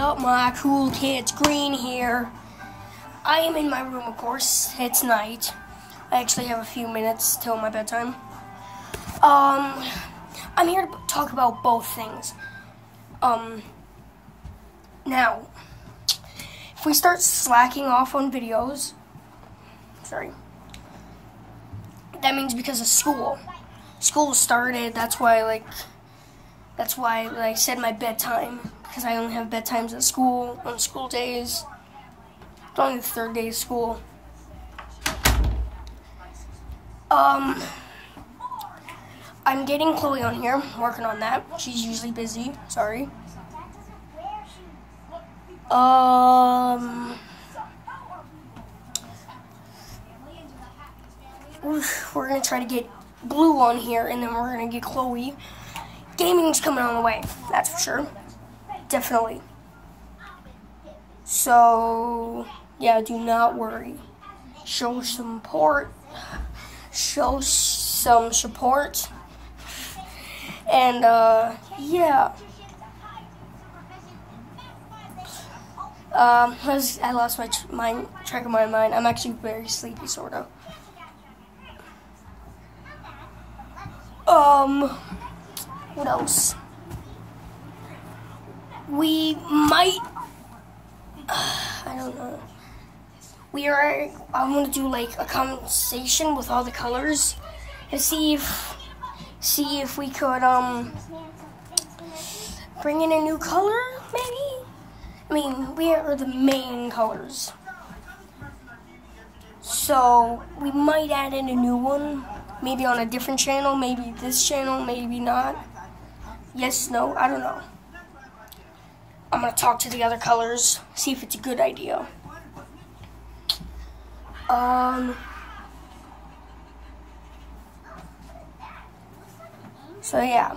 up, my cool kids? Green here. I am in my room, of course. It's night. I actually have a few minutes till my bedtime. Um, I'm here to talk about both things. Um, now, if we start slacking off on videos, sorry, that means because of school. School started. That's why, like, that's why like, I said my bedtime because I only have bedtimes at school on school days. It's only the third day of school. Um, I'm getting Chloe on here, working on that. She's usually busy. Sorry. Um, we're gonna try to get Blue on here, and then we're gonna get Chloe. Gaming's coming on the way. That's for sure. Definitely. So, yeah, do not worry. Show some support. Show some support. And, uh, yeah. Um, I lost my mind, track of my mind. I'm actually very sleepy, sort of. Um, what else? We might. I don't know. We are. I'm gonna do like a conversation with all the colors and see if see if we could um bring in a new color, maybe. I mean, we are the main colors. So we might add in a new one maybe on a different channel, maybe this channel, maybe not. Yes, no, I don't know. I'm gonna talk to the other colors, see if it's a good idea. Um. So yeah.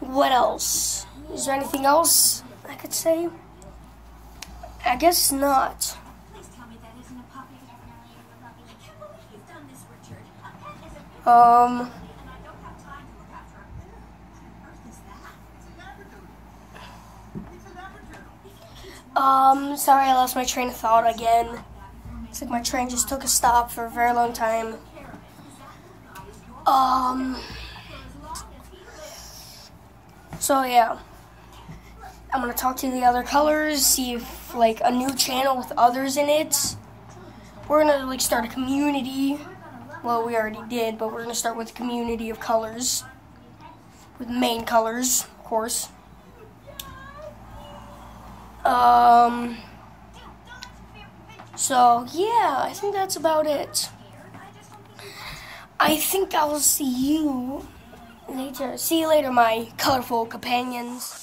What else? Is there anything else I could say? I guess not. Um. Um, sorry I lost my train of thought again. It's like my train just took a stop for a very long time. Um, so yeah. I'm gonna talk to the other colors, see if like a new channel with others in it. We're gonna like start a community well, we already did, but we're to start with a community of colors. With main colors, of course. Um, so, yeah, I think that's about it. I think I'll see you later. See you later, my colorful companions.